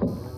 you